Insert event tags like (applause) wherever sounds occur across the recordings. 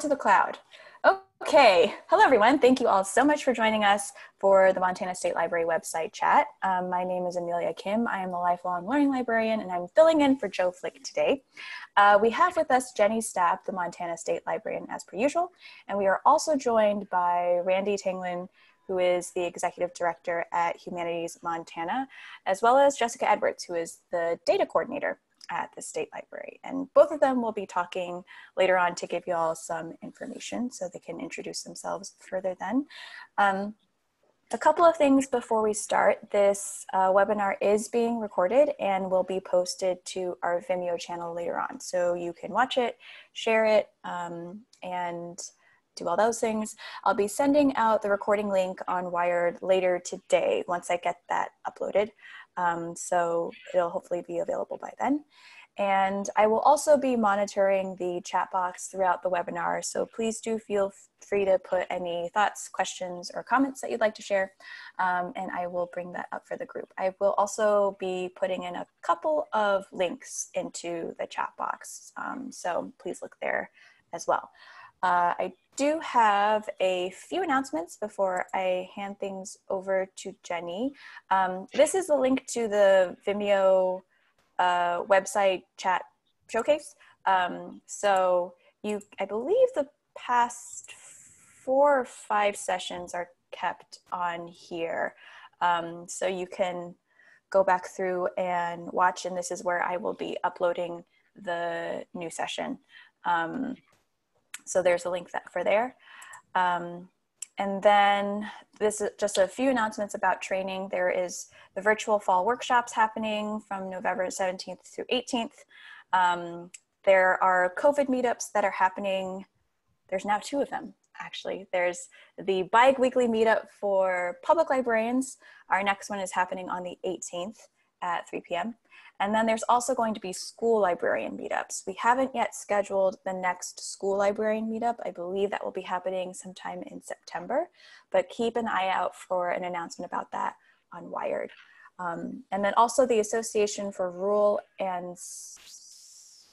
To the cloud. Okay, hello everyone. Thank you all so much for joining us for the Montana State Library website chat. Um, my name is Amelia Kim. I am a lifelong learning librarian and I'm filling in for Joe Flick today. Uh, we have with us Jennie Stapp, the Montana State Librarian as per usual, and we are also joined by Randi Tanglen, who is the Executive Director at Humanities Montana, as well as Jessica Edwards, who is the Data Coordinator at the State Library. And both of them will be talking later on to give you all some information so they can introduce themselves further then. Um, a couple of things before we start. This uh, webinar is being recorded and will be posted to our Vimeo channel later on. So you can watch it, share it, um, and do all those things. I'll be sending out the recording link on Wired later today once I get that uploaded. Um, so it'll hopefully be available by then. And I will also be monitoring the chat box throughout the webinar. So please do feel free to put any thoughts, questions, or comments that you'd like to share. Um, and I will bring that up for the group. I will also be putting in a couple of links into the chat box. Um, so please look there as well. Uh, I do have a few announcements before I hand things over to Jennie. Um, this is the link to the Vimeo uh, website chat showcase. Um, so you, I believe the past four or five sessions are kept on here. Um, so you can go back through and watch, and this is where I will be uploading the new session. Um, so there's a link that for there. Um, and then this is just a few announcements about training. There is the virtual fall workshops happening from November 17th through 18th. Um, there are COVID meetups that are happening. There's now two of them, actually. There's the bi-weekly meetup for public librarians. Our next one is happening on the 18th at 3 p.m. And then there's also going to be school librarian meetups. We haven't yet scheduled the next school librarian meetup. I believe that will be happening sometime in September, but keep an eye out for an announcement about that on Wired. Um, and then also the Association for Rural and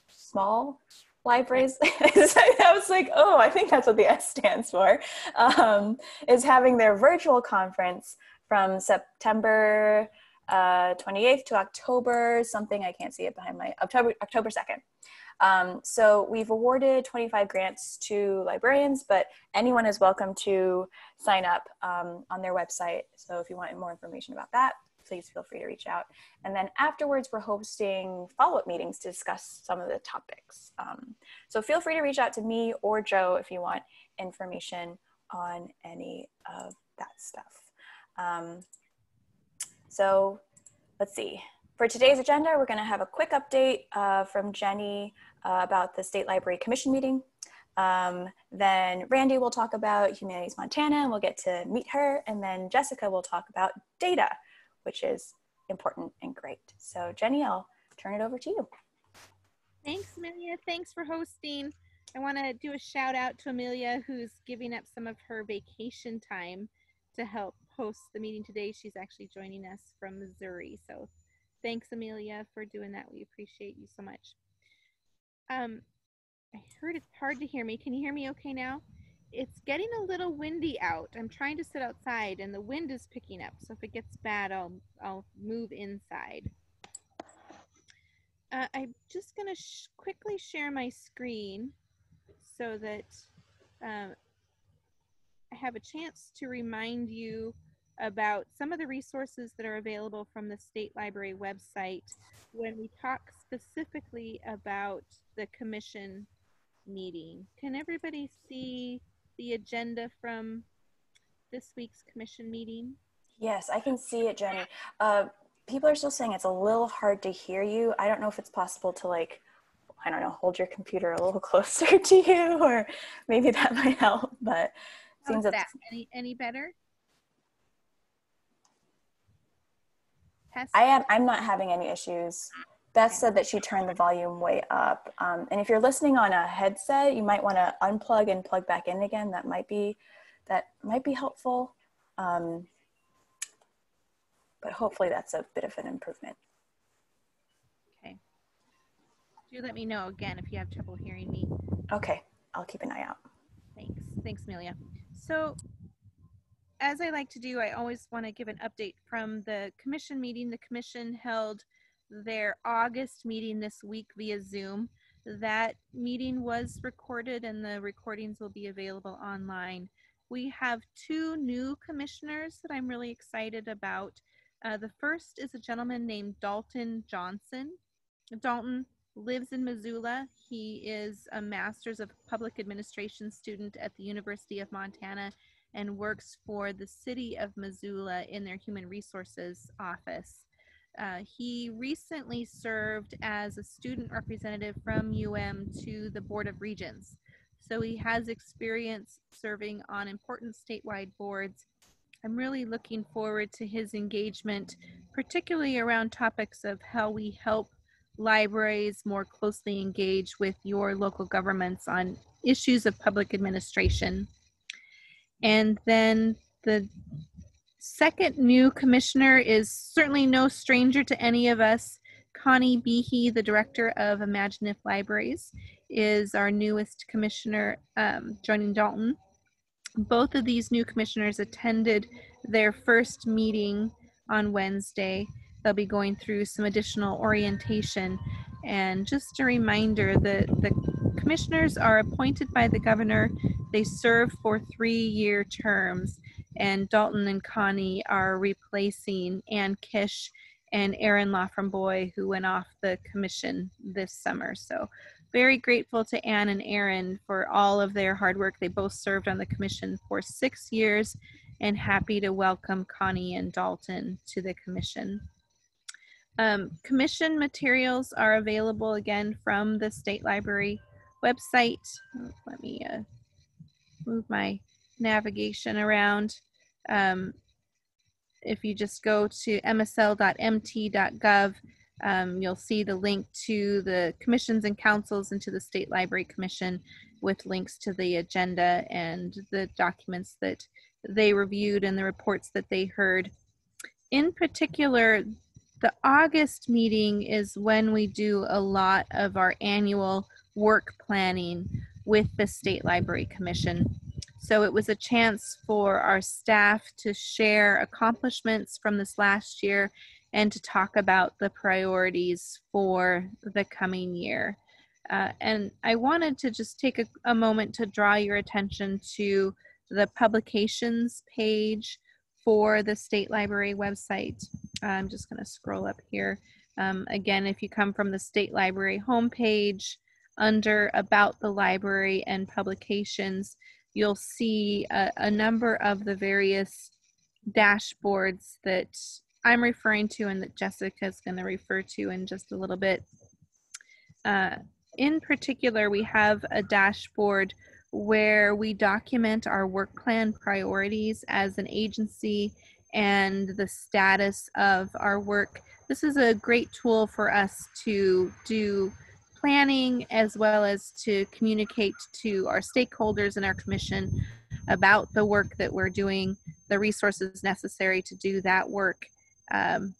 Small Libraries. (laughs) I was like, oh, I think that's what the S stands for, um, is having their virtual conference from September uh, 28th to October, something, I can't see it behind my, October, October 2nd. Um, so we've awarded 25 grants to librarians, but anyone is welcome to sign up um, on their website. So if you want more information about that, please feel free to reach out. And then afterwards, we're hosting follow-up meetings to discuss some of the topics. Um, so feel free to reach out to me or Joe if you want information on any of that stuff. So let's see. For today's agenda, we're going to have a quick update uh, from Jennie uh, about the State Library Commission meeting. Um, then Randi will talk about Humanities Montana and we'll get to meet her. And then Jessica will talk about data, which is important and great. So Jennie, I'll turn it over to you. Thanks, Amelia. Thanks for hosting. I want to do a shout out to Amelia, who's giving up some of her vacation time to help host the meeting today. She's actually joining us from Missouri. So thanks, Amelia, for doing that. We appreciate you so much. Um, I heard it's hard to hear me. Can you hear me okay now? It's getting a little windy out. I'm trying to sit outside and the wind is picking up. So if it gets bad, I'll, I'll move inside. Uh, I'm just going to sh quickly share my screen so that uh, I have a chance to remind you about some of the resources that are available from the State Library website when we talk specifically about the commission meeting. Can everybody see the agenda from this week's commission meeting? Yes, I can see it, Jennie. Uh, people are still saying it's a little hard to hear you. I don't know if it's possible to like, I don't know, hold your computer a little (laughs) closer to you or maybe that might help, but Seems that any any better? Test. I am. I'm not having any issues. Beth said that she turned the volume way up. Um, and if you're listening on a headset, you might want to unplug and plug back in again. That might be that might be helpful. Um, but hopefully that's a bit of an improvement. Okay. Do let me know again if you have trouble hearing me. Okay, I'll keep an eye out. Thanks, Thanks, Amelia. So, as I like to do, I always want to give an update from the commission meeting. The commission held their August meeting this week via Zoom. That meeting was recorded and the recordings will be available online. We have two new commissioners that I'm really excited about. Uh, the first is a gentleman named Dalton Johnson. Dalton lives in Missoula. He is a master's of public administration student at the University of Montana and works for the city of Missoula in their human resources office. Uh, he recently served as a student representative from UM to the Board of Regents. So he has experience serving on important statewide boards. I'm really looking forward to his engagement, particularly around topics of how we help libraries more closely engage with your local governments on issues of public administration. And then the second new commissioner is certainly no stranger to any of us. Connie Behe, the director of ImagineIF Libraries, is our newest commissioner, um, joining Dalton. Both of these new commissioners attended their first meeting on Wednesday. They'll be going through some additional orientation. And just a reminder that the commissioners are appointed by the governor, they serve for three year terms and Dalton and Connie are replacing Ann Kish and Aaron Boy, who went off the commission this summer. So, very grateful to Ann and Aaron for all of their hard work. They both served on the commission for six years, and happy to welcome Connie and Dalton to the commission. Um, commission materials are available again from the State Library website. Let me uh, move my navigation around. Um, if you just go to msl.mt.gov, um, you'll see the link to the commissions and councils and to the State Library Commission with links to the agenda and the documents that they reviewed and the reports that they heard. In particular, the August meeting is when we do a lot of our annual work planning with the State Library Commission. So it was a chance for our staff to share accomplishments from this last year and to talk about the priorities for the coming year. Uh, and I wanted to just take a, a, moment to draw your attention to the publications page for the State Library website. I'm just going to scroll up here. Um, again, if you come from the State Library homepage under About the Library and Publications, you'll see a, a number of the various dashboards that I'm referring to and that Jessica is going to refer to in just a little bit. Uh, in particular, we have a dashboard where we document our work plan priorities as an agency and the status of our work. This is a great tool for us to do planning as well as to communicate to our stakeholders and our commission about the work that we're doing, the resources necessary to do that work, um,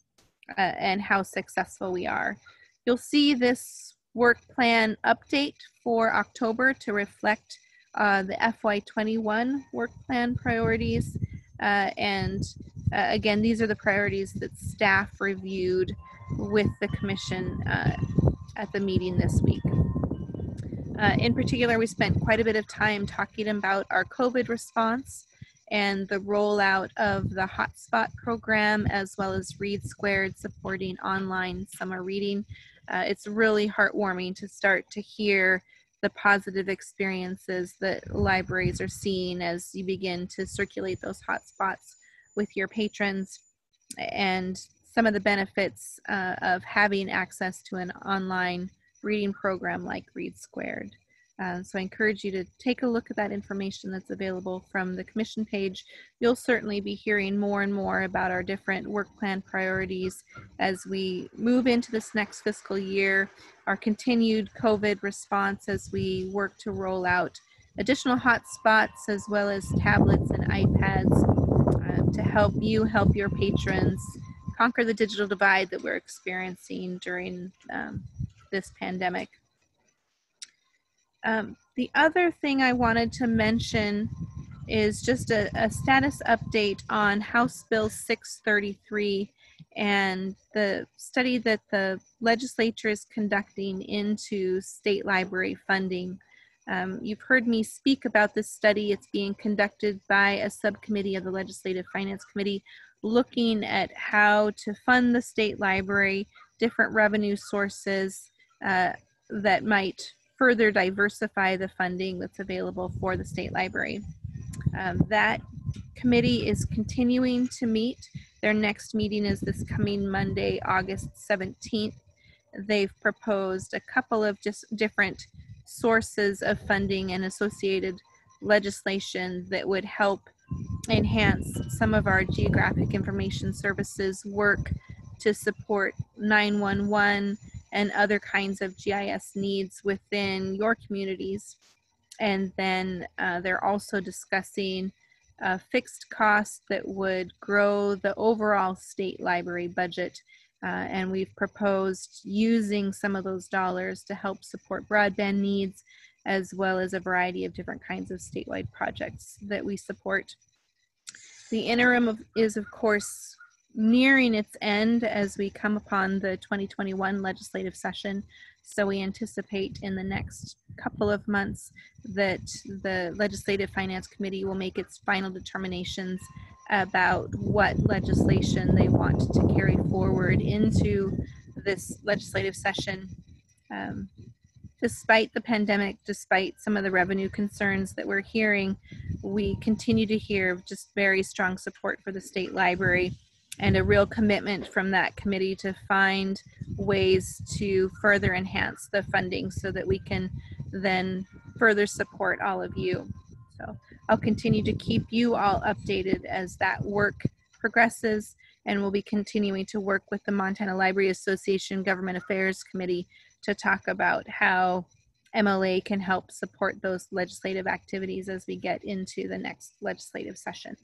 uh, and how successful we are. You'll see this work plan update for October to reflect uh, the FY21 work plan priorities. Uh, and uh, again, these are the priorities that staff reviewed with the commission uh, at the meeting this week. Uh, in particular, we spent quite a bit of time talking about our COVID response and the rollout of the hotspot program as well as READsquared supporting online summer reading. Uh, it's really heartwarming to start to hear the positive experiences that libraries are seeing as you begin to circulate those hotspots with your patrons and some of the benefits uh, of having access to an online reading program like READsquared. Uh, so I encourage you to take a look at that information that's available from the commission page. You'll certainly be hearing more and more about our different work plan priorities as we move into this next fiscal year, our continued COVID response as we work to roll out additional hotspots as well as tablets and iPads uh, to help you help your patrons conquer the digital divide that we're experiencing during um, this pandemic. Um, the other thing I wanted to mention is just a, a status update on House Bill 633 and the study that the legislature is conducting into state library funding. Um, you've heard me speak about this study. It's being conducted by a subcommittee of the Legislative Finance Committee looking at how to fund the state library, different revenue sources uh, that might further diversify the funding that's available for the state library. Um, that committee is continuing to meet. Their next meeting is this coming Monday, August 17th. They've proposed a couple of just different sources of funding and associated legislation that would help enhance some of our geographic information services work to support 911 and other kinds of GIS needs within your communities. And then uh, they're also discussing a fixed costs that would grow the overall state library budget. Uh, and we've proposed using some of those dollars to help support broadband needs, as well as a variety of different kinds of statewide projects that we support. The interim of, is, of course, nearing its end as we come upon the 2021 legislative session. So we anticipate in the next couple of months that the Legislative Finance Committee will make its final determinations about what legislation they want to carry forward into this legislative session. Um, despite the pandemic, despite some of the revenue concerns that we're hearing, we continue to hear just very strong support for the state library and a real commitment from that committee to find ways to further enhance the funding so that we can then further support all of you. So I'll continue to keep you all updated as that work progresses and we'll be continuing to work with the Montana Library Association Government Affairs Committee to talk about how MLA can help support those legislative activities as we get into the next legislative session.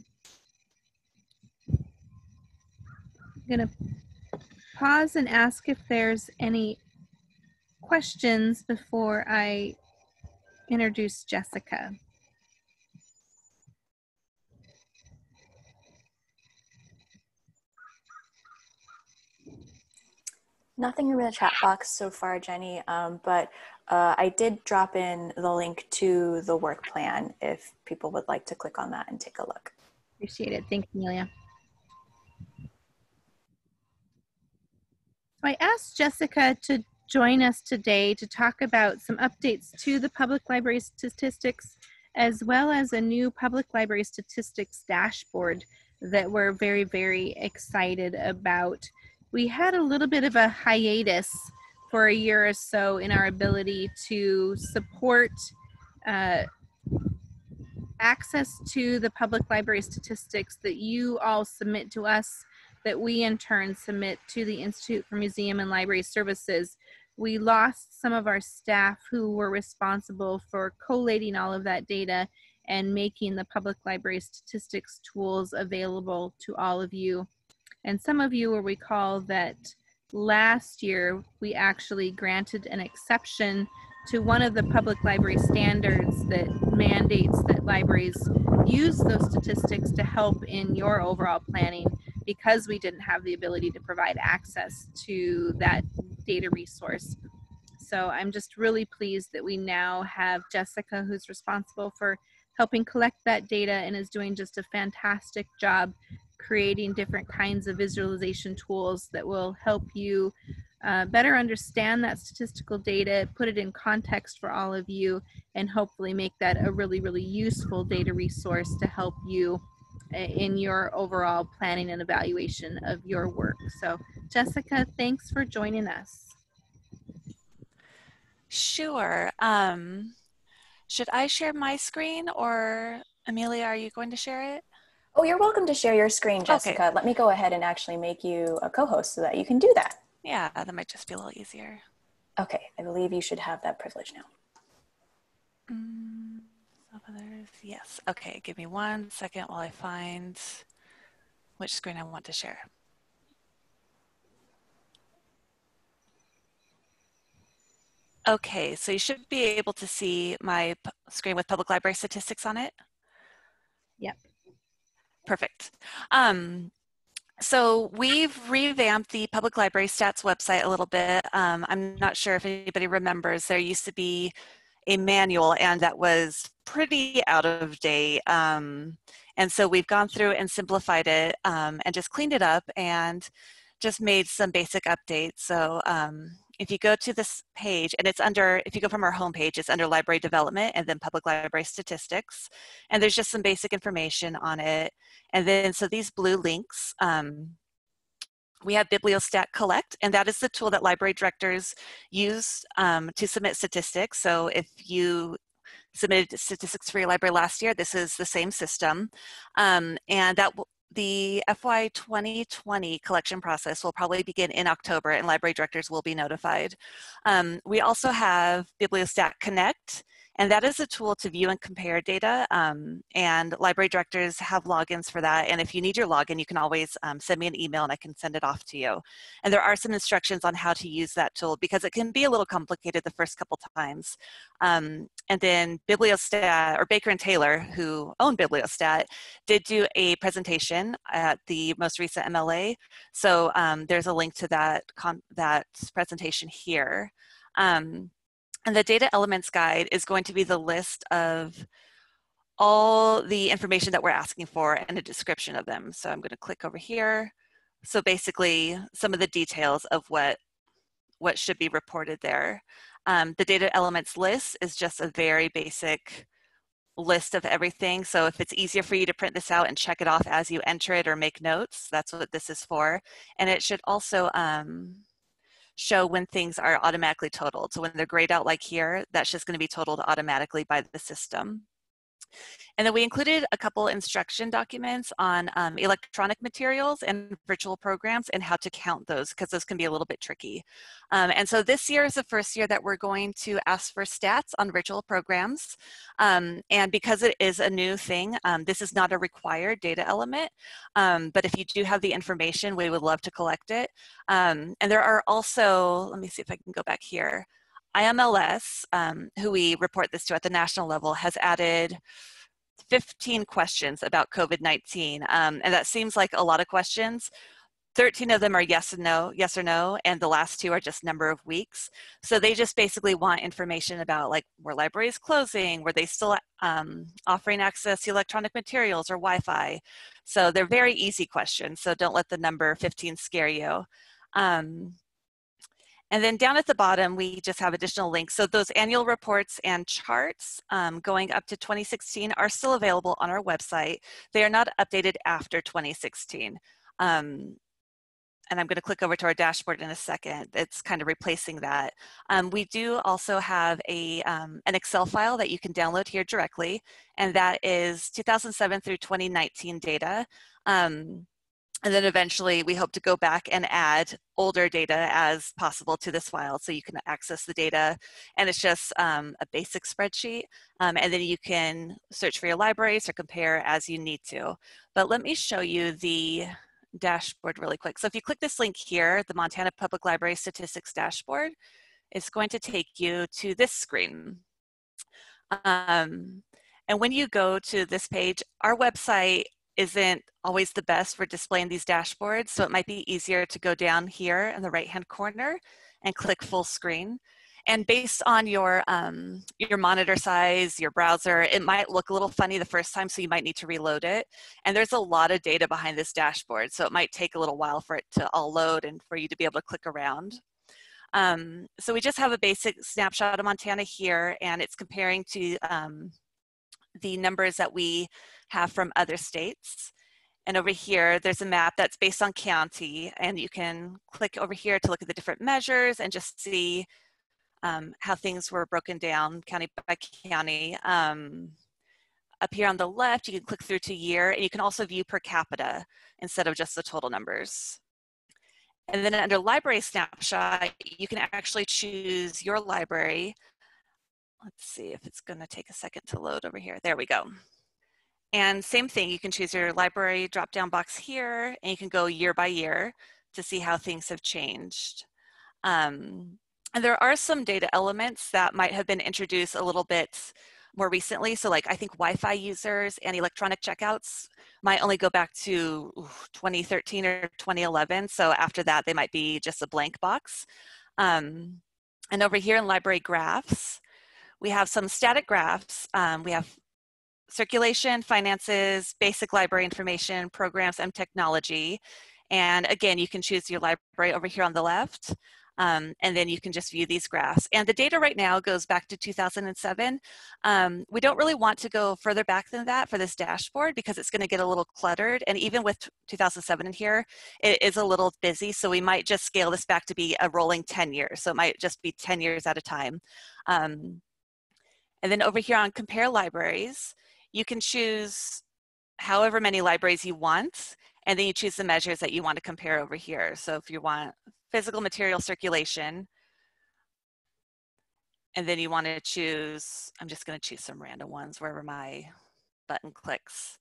I'm going to pause and ask if there's any questions before I introduce Jessica. Nothing in the chat box so far, Jennie, um, but uh, I did drop in the link to the work plan if people would like to click on that and take a look. Appreciate it. Thanks, Amelia. So I asked Jessica to join us today to talk about some updates to the public library statistics as well as a new public library statistics dashboard that we're very, very excited about. We had a little bit of a hiatus for a year or so in our ability to support uh, access to the public library statistics that you all submit to us that we in turn submit to the Institute for Museum and Library Services. We lost some of our staff who were responsible for collating all of that data and making the public library statistics tools available to all of you. And some of you will recall that last year we actually granted an exception to one of the public library standards that mandates that libraries use those statistics to help in your overall planning because we didn't have the ability to provide access to that data resource. So I'm just really pleased that we now have Jessica who's responsible for helping collect that data and is doing just a fantastic job creating different kinds of visualization tools that will help you uh, better understand that statistical data, put it in context for all of you, and hopefully make that a really, really useful data resource to help you in your overall planning and evaluation of your work. So, Jessica, thanks for joining us. Sure. Um, should I share my screen or Amelia, are you going to share it? Oh, you're welcome to share your screen, Jessica. Okay. Let me go ahead and actually make you a co host so that you can do that. Yeah, that might just be a little easier. Okay, I believe you should have that privilege now. Mm others. Yes. Okay. Give me one second while I find which screen I want to share. Okay, so you should be able to see my screen with public library statistics on it. Yep. Perfect. Um, so we've revamped the public library stats website a little bit. Um, I'm not sure if anybody remembers, there used to be a manual and that was pretty out of date. Um, and so we've gone through and simplified it um, and just cleaned it up and just made some basic updates. So um, if you go to this page and it's under, if you go from our homepage, it's under library development and then public library statistics. And there's just some basic information on it. And then, so these blue links, um, we have Bibliostat Collect, and that is the tool that library directors use um, to submit statistics. So if you submitted statistics for your library last year, this is the same system. Um, and that the FY 2020 collection process will probably begin in October and library directors will be notified. Um, we also have Bibliostat Connect, and that is a tool to view and compare data. Um, and library directors have logins for that. And if you need your login, you can always um, send me an email and I can send it off to you. And there are some instructions on how to use that tool because it can be a little complicated the first couple times. Um, and then Bibliostat, or Baker and Taylor, who own Bibliostat, did do a presentation at the most recent MLA. So um, there's a link to that, that presentation here. Um, and the data elements guide is going to be the list of all the information that we're asking for and a description of them. So I'm going to click over here. So basically some of the details of what, what should be reported there. Um, the data elements list is just a very basic list of everything. So if it's easier for you to print this out and check it off as you enter it or make notes, that's what this is for. And it should also, um, show when things are automatically totaled. So when they're grayed out like here, that's just going to be totaled automatically by the system. And then we included a couple instruction documents on um, electronic materials and virtual programs and how to count those because those can be a little bit tricky. Um, and so this year is the first year that we're going to ask for stats on virtual programs. Um, and because it is a new thing, um, this is not a required data element. Um, but if you do have the information, we would love to collect it. Um, and there are also, let me see if I can go back here. IMLS, um, who we report this to at the national level, has added 15 questions about COVID-19. Um, and that seems like a lot of questions. 13 of them are yes and no, yes or no, and the last two are just number of weeks. So they just basically want information about like were libraries closing, were they still um, offering access to electronic materials or Wi-Fi? So they're very easy questions, so don't let the number 15 scare you. Um, and then down at the bottom, we just have additional links. So those annual reports and charts um, going up to 2016 are still available on our website. They are not updated after 2016. Um, and I'm going to click over to our dashboard in a second. It's kind of replacing that. Um, we do also have a, um, an Excel file that you can download here directly, and that is 2007 through 2019 data. Um, and then eventually we hope to go back and add older data as possible to this file so you can access the data. And it's just um, a basic spreadsheet. Um, and then you can search for your libraries or compare as you need to. But let me show you the dashboard really quick. So if you click this link here, the Montana Public Library Statistics Dashboard, it's going to take you to this screen. Um, and when you go to this page, our website isn't always the best for displaying these dashboards. So it might be easier to go down here in the right-hand corner and click full screen. And based on your, um, your monitor size, your browser, it might look a little funny the first time, so you might need to reload it. And there's a lot of data behind this dashboard, so it might take a little while for it to all load and for you to be able to click around. Um, so we just have a basic snapshot of Montana here, and it's comparing to um, the numbers that we have from other states. And over here, there's a map that's based on county, and you can click over here to look at the different measures and just see um, how things were broken down county by county. Um, up here on the left, you can click through to year, and you can also view per capita instead of just the total numbers. And then under library snapshot, you can actually choose your library. Let's see if it's gonna take a second to load over here. There we go. And same thing, you can choose your library drop-down box here, and you can go year by year to see how things have changed. Um, and there are some data elements that might have been introduced a little bit more recently. So like I think Wi-Fi users and electronic checkouts might only go back to 2013 or 2011. So after that, they might be just a blank box. Um, and over here in library graphs, we have some static graphs. Um, we have circulation, finances, basic library information, programs, and technology. And again, you can choose your library over here on the left. Um, and then you can just view these graphs. And the data right now goes back to 2007. Um, we don't really want to go further back than that for this dashboard because it's going to get a little cluttered. And even with 2007 in here, it is a little busy. So we might just scale this back to be a rolling 10 years. So it might just be 10 years at a time. Um, and then over here on compare libraries, you can choose however many libraries you want, and then you choose the measures that you want to compare over here. So if you want physical material circulation, and then you want to choose, I'm just going to choose some random ones wherever my button clicks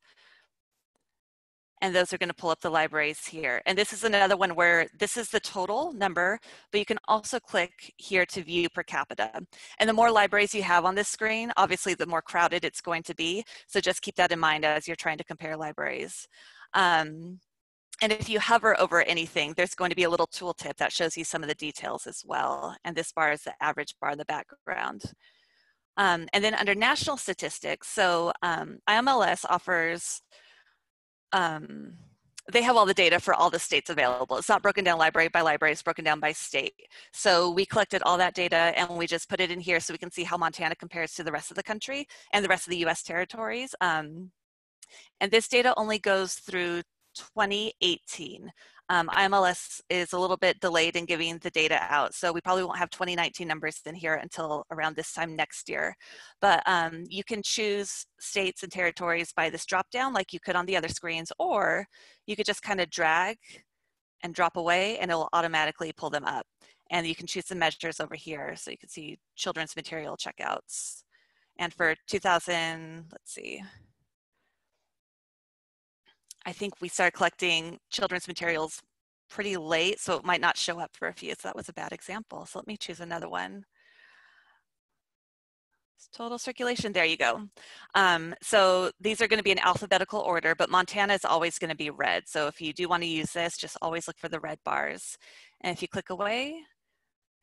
and those are going to pull up the libraries here. And this is another one where this is the total number, but you can also click here to view per capita. And the more libraries you have on this screen, obviously the more crowded it's going to be. So just keep that in mind as you're trying to compare libraries. Um, and if you hover over anything, there's going to be a little tooltip that shows you some of the details as well. And this bar is the average bar in the background. Um, and then under national statistics, so um, IMLS offers um, they have all the data for all the states available. It's not broken down library by library, it's broken down by state. So we collected all that data and we just put it in here so we can see how Montana compares to the rest of the country and the rest of the US territories. Um, and this data only goes through 2018. Um, IMLS is a little bit delayed in giving the data out, so we probably won't have 2019 numbers in here until around this time next year. But um, you can choose states and territories by this drop down like you could on the other screens, or you could just kind of drag and drop away and it will automatically pull them up. And you can choose the measures over here. So you can see children's material checkouts. And for 2000, let's see, I think we started collecting children's materials pretty late, so it might not show up for a few. So that was a bad example. So let me choose another one. Total circulation, there you go. Um, so these are gonna be in alphabetical order, but Montana is always gonna be red. So if you do wanna use this, just always look for the red bars. And if you click away,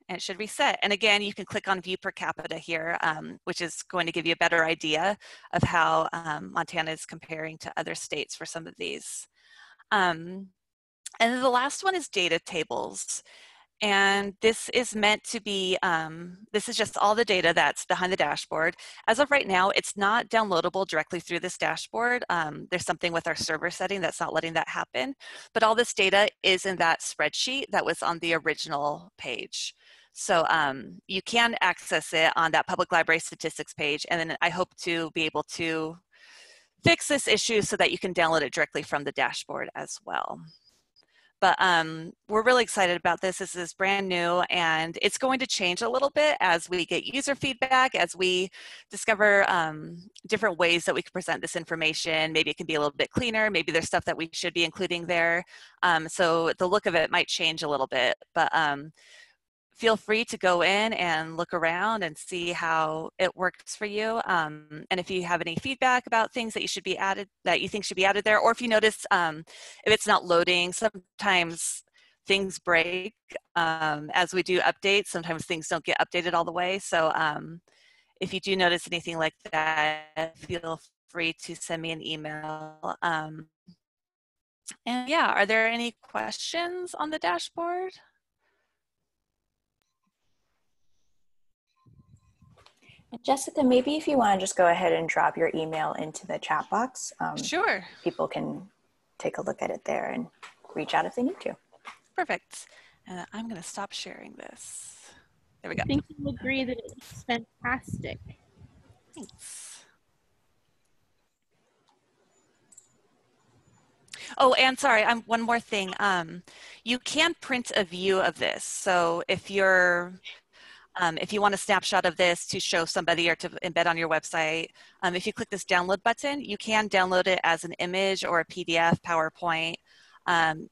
and it should reset. And again, you can click on view per capita here, um, which is going to give you a better idea of how um, Montana is comparing to other states for some of these. Um, and then the last one is data tables. And this is meant to be, um, this is just all the data that's behind the dashboard. As of right now, it's not downloadable directly through this dashboard. Um, there's something with our server setting that's not letting that happen. But all this data is in that spreadsheet that was on the original page. So um, you can access it on that public library statistics page. And then I hope to be able to fix this issue so that you can download it directly from the dashboard as well. But um, we're really excited about this. This is brand new and it's going to change a little bit as we get user feedback, as we discover um, different ways that we can present this information. Maybe it can be a little bit cleaner. Maybe there's stuff that we should be including there. Um, so the look of it might change a little bit. But um, feel free to go in and look around and see how it works for you. Um, and if you have any feedback about things that you should be added, that you think should be added there, or if you notice um, if it's not loading, sometimes things break um, as we do updates. Sometimes things don't get updated all the way. So um, if you do notice anything like that, feel free to send me an email. Um, and yeah, are there any questions on the dashboard? Jessica, maybe if you want to just go ahead and drop your email into the chat box. Um, sure. People can take a look at it there and reach out if they need to. Perfect. And I'm going to stop sharing this. There we go. I think you agree that it's fantastic. Thanks. Oh, and sorry, I'm one more thing. Um, you can print a view of this. So if you're um, if you want a snapshot of this to show somebody or to embed on your website, um, if you click this download button, you can download it as an image or a PDF, PowerPoint. Um,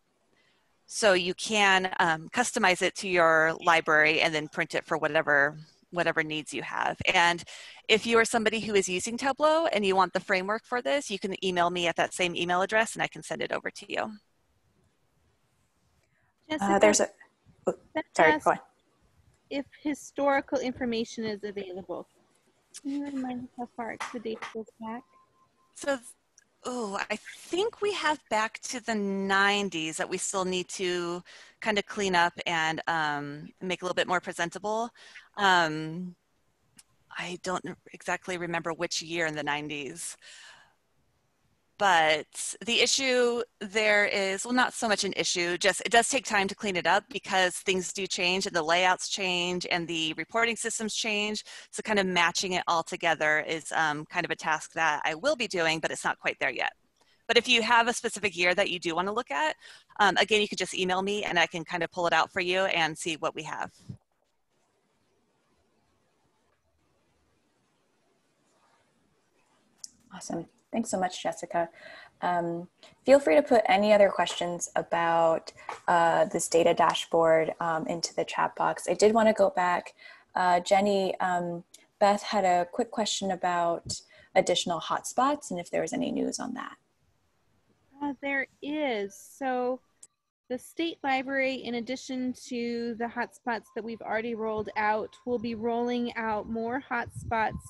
so you can um, customize it to your library and then print it for whatever whatever needs you have. And if you are somebody who is using Tableau and you want the framework for this, you can email me at that same email address and I can send it over to you. Uh, there's a, oh, sorry, go on. If historical information is available, can you remind us how far the date goes back? So oh, I think we have back to the 90s that we still need to kind of clean up and um, make a little bit more presentable. Um, I don't exactly remember which year in the 90s. But the issue there is, well, not so much an issue, just it does take time to clean it up because things do change and the layouts change and the reporting systems change. So kind of matching it all together is um, kind of a task that I will be doing, but it's not quite there yet. But if you have a specific year that you do want to look at, um, again, you can just email me and I can kind of pull it out for you and see what we have. Awesome. Thanks so much, Jessica. Um, feel free to put any other questions about uh, this data dashboard um, into the chat box. I did want to go back. Uh, Jennie, um, Beth had a quick question about additional hotspots and if there was any news on that. Uh, there is. So the state library, in addition to the hotspots that we've already rolled out, will be rolling out more hotspots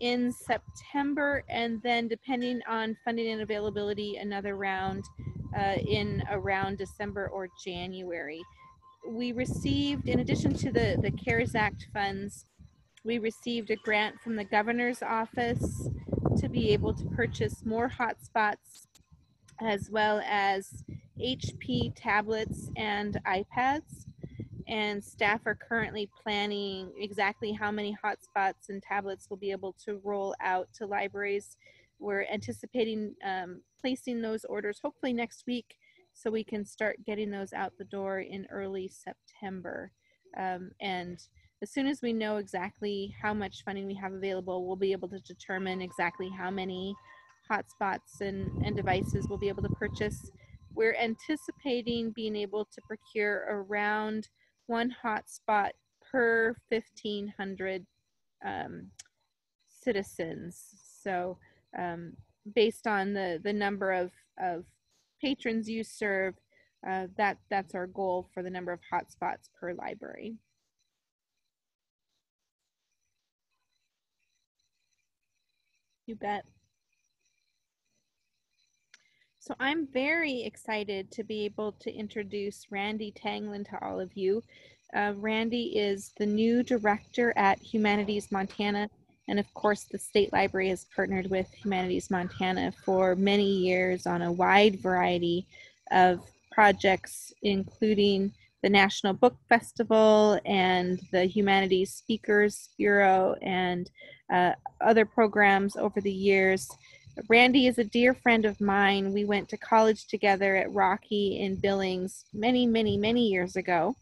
in September, and then depending on funding and availability, another round uh, in around December or January. We received, in addition to the, the CARES Act funds, we received a grant from the governor's office to be able to purchase more hotspots as well as HP tablets and iPads and staff are currently planning exactly how many hotspots and tablets will be able to roll out to libraries. We're anticipating um, placing those orders hopefully next week so we can start getting those out the door in early September. Um, and as soon as we know exactly how much funding we have available, we'll be able to determine exactly how many hotspots and, and devices we'll be able to purchase. We're anticipating being able to procure around one hotspot per 1,500 um, citizens. So um, based on the, the number of, of patrons you serve, uh, that, that's our goal for the number of hotspots per library. You bet. So I'm very excited to be able to introduce Randi Tanglen to all of you. Uh, Randi is the new director at Humanities Montana. And of course, the State Library has partnered with Humanities Montana for many years on a wide variety of projects, including the National Book Festival and the Humanities Speakers Bureau and uh, other programs over the years. Randi is a dear friend of mine. We went to college together at Rocky in Billings many, many, many years ago.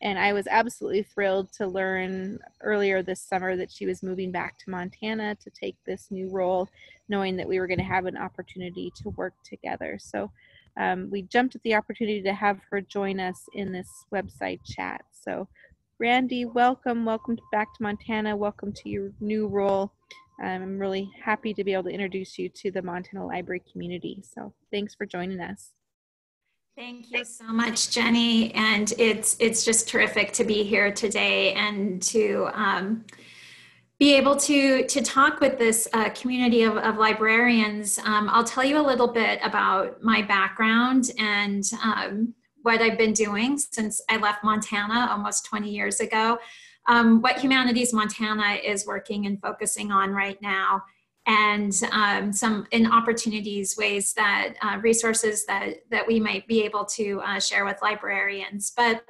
And I was absolutely thrilled to learn earlier this summer that she was moving back to Montana to take this new role, knowing that we were going to have an opportunity to work together. So um, we jumped at the opportunity to have her join us in this website chat. So, Randi, welcome. Welcome back to Montana. Welcome to your new role. Um, I'm really happy to be able to introduce you to the Montana Library community. So thanks for joining us. Thank you so much, Jennie. And it's it's just terrific to be here today and to um, be able to to talk with this uh, community of, of librarians. Um, I'll tell you a little bit about my background and um, what I've been doing since I left Montana almost 20 years ago um, what Humanities Montana is working and focusing on right now and um, some in opportunities ways that uh, resources that that we might be able to uh, share with librarians. But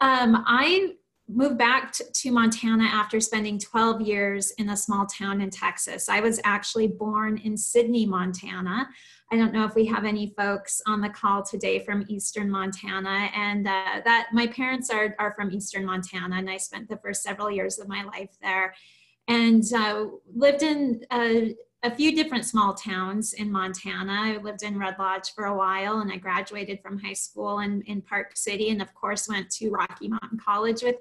um, i moved back to montana after spending 12 years in a small town in texas. I was actually born in sidney montana. I don't know if we have any folks on the call today from Eastern Montana, and uh, that my parents are, are from Eastern Montana, and I spent the first several years of my life there, and uh, lived in uh, a few different small towns in Montana. I lived in Red Lodge for a while and I graduated from high school in, in Park City and of course went to Rocky Mountain College with,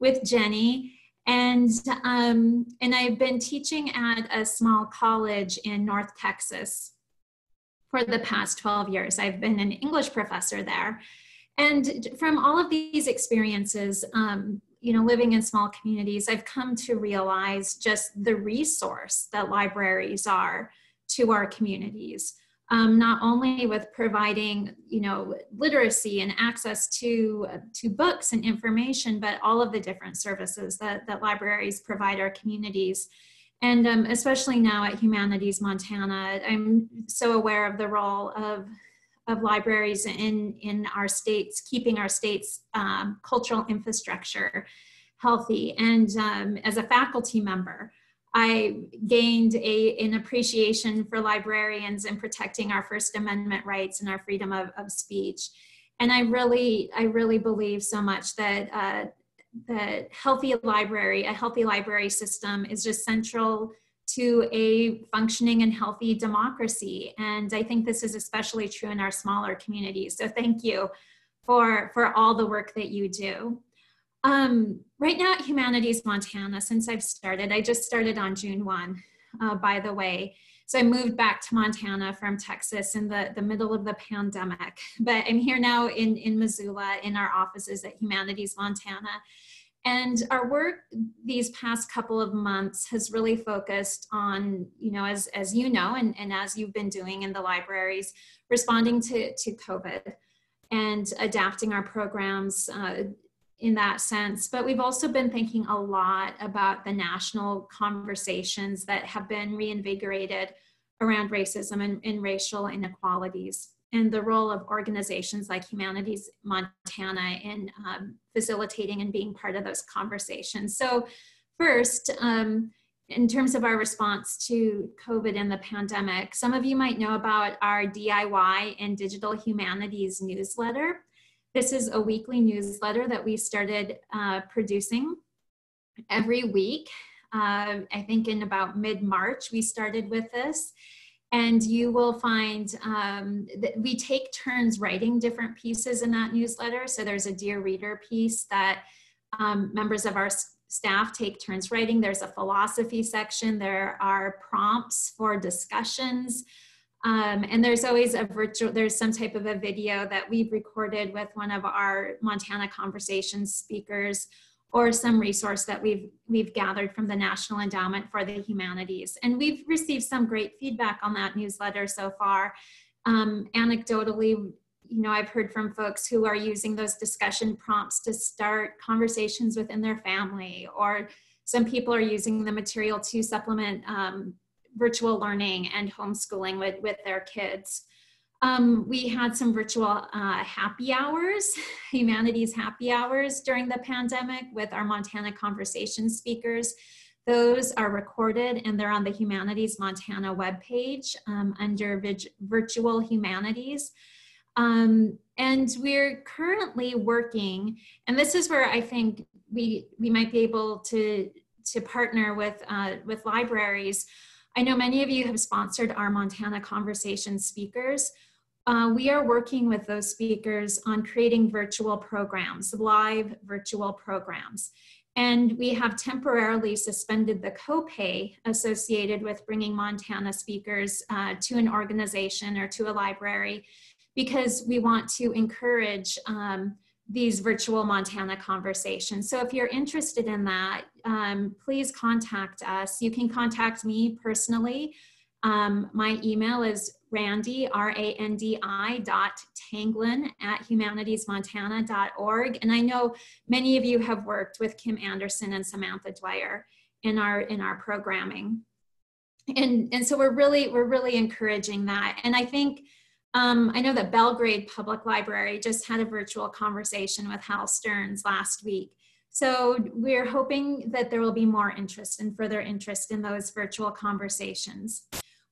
with Jennie. And, um, and I've been teaching at a small college in North Texas for the past 12 years. I've been an English professor there. And from all of these experiences, um, you know, living in small communities, I've come to realize just the resource that libraries are to our communities. Um, not only with providing, you know, literacy and access to to books and information, but all of the different services that that libraries provide our communities. And um, especially now at Humanities Montana, I'm so aware of the role of of libraries in, in our states, keeping our state's um, cultural infrastructure healthy. And um, as a faculty member, I gained a, an appreciation for librarians and protecting our First Amendment rights and our freedom of, of speech. And I really, I really believe so much that uh, that healthy library, a healthy library system is just central to a functioning and healthy democracy. And I think this is especially true in our smaller communities. So thank you for, for all the work that you do. Um, right now at Humanities Montana, since I've started, I just started on June 1, uh, by the way. So I moved back to Montana from Texas in the, the middle of the pandemic. But I'm here now in, in Missoula in our offices at Humanities Montana. And our work these past couple of months has really focused on, you know, as, as you know, and, and as you've been doing in the libraries, responding to, to COVID and adapting our programs uh, in that sense. But we've also been thinking a lot about the national conversations that have been reinvigorated around racism and, and racial inequalities and the role of organizations like Humanities Montana in um, facilitating and being part of those conversations. So first, um, in terms of our response to COVID and the pandemic, some of you might know about our DIY and Digital Humanities newsletter. This is a weekly newsletter that we started uh, producing every week. Uh, I think in about mid-March, we started with this and you will find um, that we take turns writing different pieces in that newsletter. So there's a Dear Reader piece that um, members of our staff take turns writing. There's a philosophy section. There are prompts for discussions. Um, and there's always a virtual, there's some type of a video that we've recorded with one of our Montana Conversations speakers or some resource that we've we've gathered from the National Endowment for the Humanities. And we've received some great feedback on that newsletter so far. Um, anecdotally, you know, I've heard from folks who are using those discussion prompts to start conversations within their family, or some people are using the material to supplement um, virtual learning and homeschooling with, with their kids. Um, we had some virtual uh, happy hours, (laughs) humanities happy hours during the pandemic with our Montana Conversation speakers. Those are recorded and they're on the Humanities Montana webpage um, under Virtual Humanities. Um, and we're currently working, and this is where I think we, we might be able to, to partner with, uh, with libraries. I know many of you have sponsored our Montana Conversation speakers. Uh, we are working with those speakers on creating virtual programs, live virtual programs. And we have temporarily suspended the copay associated with bringing Montana speakers uh, to an organization or to a library because we want to encourage um, these virtual Montana conversations. So if you're interested in that, um, please contact us. You can contact me personally. Um, my email is randi, R-A-N-D-I dot Tanglen at humanitiesmontana.org. And I know many of you have worked with Kim Anderson and Samantha Dwyer in our, in our programming. And, and so we're really, we're really encouraging that. And I think, um, I know that Belgrade Public Library just had a virtual conversation with Hal Stearns last week. So we're hoping that there will be more interest and further interest in those virtual conversations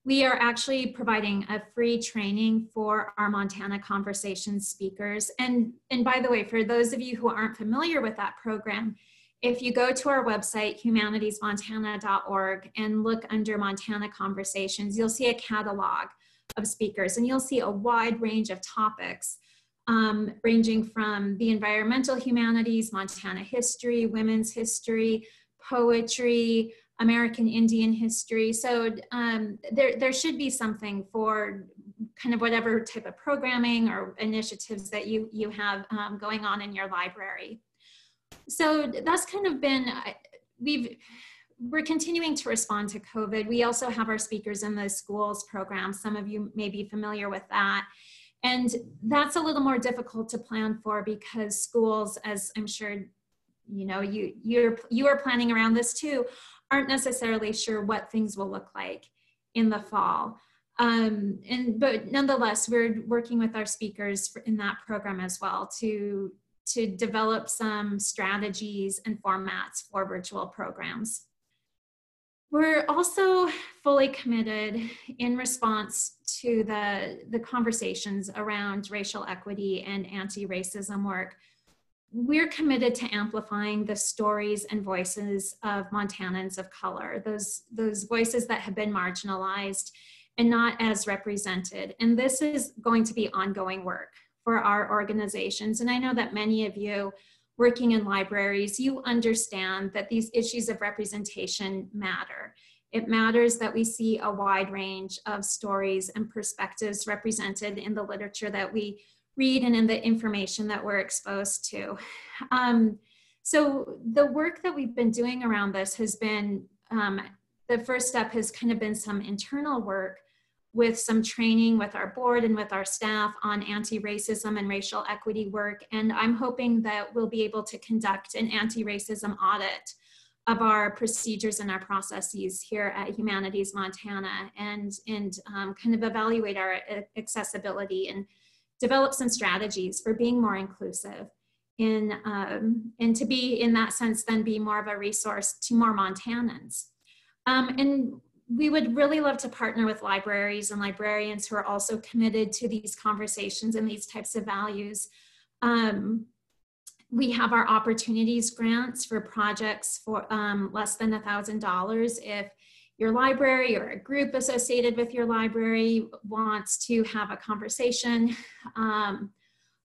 we are actually providing a free training for our Montana Conversation speakers. And, and by the way, for those of you who aren't familiar with that program, if you go to our website, humanitiesmontana.org, and look under Montana Conversations, you'll see a catalog of speakers and you'll see a wide range of topics um, ranging from the environmental humanities, Montana history, women's history, poetry, American Indian history. So um, there, there should be something for kind of whatever type of programming or initiatives that you, you have um, going on in your library. So that's kind of been, we've, we're continuing to respond to COVID. We also have our speakers in the schools program. Some of you may be familiar with that. And that's a little more difficult to plan for because schools, as I'm sure you know, you you're you are planning around this too, aren't necessarily sure what things will look like in the fall. Um, and but nonetheless, we're working with our speakers in that program as well to to develop some strategies and formats for virtual programs. We're also fully committed in response to the, the conversations around racial equity and anti-racism work. We're committed to amplifying the stories and voices of Montanans of color, those, those voices that have been marginalized and not as represented. And this is going to be ongoing work for our organizations. And I know that many of you working in libraries, you understand that these issues of representation matter. It matters that we see a wide range of stories and perspectives represented in the literature that we read and in the information that we're exposed to. Um, so the work that we've been doing around this has been, um, the first step has kind of been some internal work with some training with our board and with our staff on anti-racism and racial equity work. And I'm hoping that we'll be able to conduct an anti-racism audit of our procedures and our processes here at Humanities Montana and, and um, kind of evaluate our accessibility and develop some strategies for being more inclusive in, um, and to be in that sense then be more of a resource to more Montanans. Um, and we would really love to partner with libraries and librarians who are also committed to these conversations and these types of values. Um, we have our opportunities grants for projects for um, less than a $1,000 if your library or a group associated with your library wants to have a conversation um,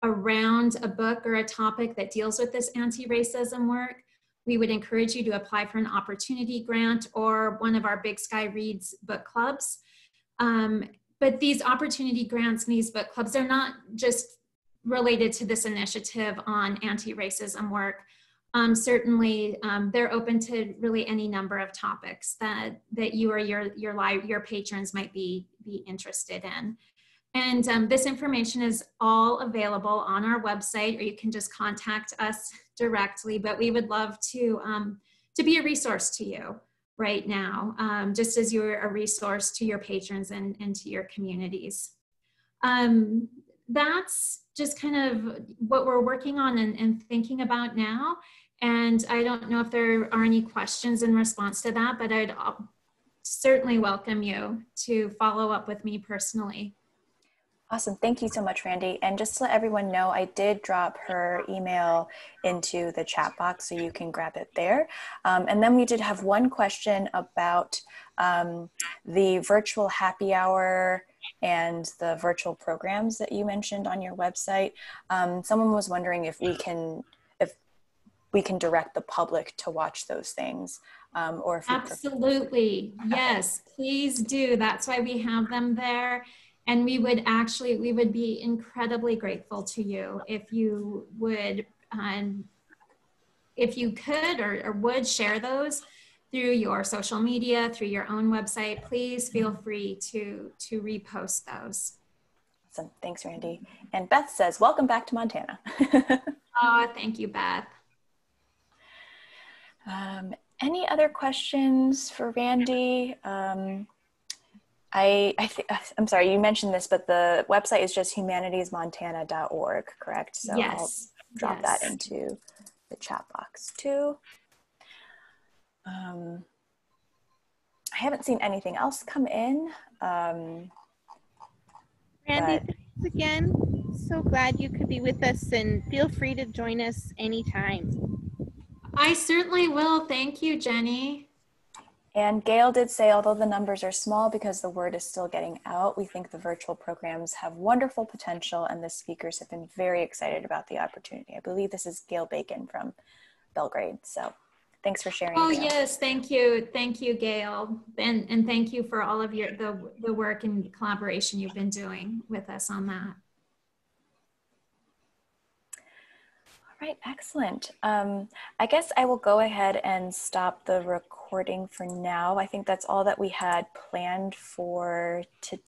around a book or a topic that deals with this anti-racism work we would encourage you to apply for an opportunity grant or one of our Big Sky Reads book clubs. Um, but these opportunity grants and these book clubs are not just related to this initiative on anti-racism work. Um, certainly, um, they're open to really any number of topics that that you or your your your patrons might be be interested in. And um, this information is all available on our website, or you can just contact us directly. But we would love to, um, to be a resource to you right now, um, just as you're a resource to your patrons and, and to your communities. Um, that's just kind of what we're working on and, and thinking about now. And I don't know if there are any questions in response to that, but I'd uh, certainly welcome you to follow up with me personally. Awesome. Thank you so much, Randi. And just to let everyone know, I did drop her email into the chat box so you can grab it there. Um, and then we did have one question about um, the virtual happy hour and the virtual programs that you mentioned on your website. Um, someone was wondering if we can if we can direct the public to watch those things um, or if absolutely yes please do that's why we have them there and we would actually we would be incredibly grateful to you if you would um, if you could or, or would share those through your social media through your own website. Please feel free to to repost those. Awesome. Thanks randi. And beth says welcome back to montana. (laughs) Oh thank you beth. Um, any other questions for randi? Um, I, I think, I'm sorry, you mentioned this, but the website is just humanitiesmontana.org, correct? So yes. I'll drop yes. that into the chat box too. Um, I haven't seen anything else come in. Um, Randi, thanks again. So glad you could be with us and feel free to join us anytime. I certainly will. Thank you, Jennie. And Gail did say, although the numbers are small because the word is still getting out, we think the virtual programs have wonderful potential and the speakers have been very excited about the opportunity. I believe this is Gail Bacon from Belgrade. So thanks for sharing. Oh, Gail. yes. Thank you. Thank you, Gail. And, and thank you for all of your, the, the work and collaboration you've been doing with us on that. All right, excellent. Um, I guess I will go ahead and stop the recording for now. I think that's all that we had planned for today.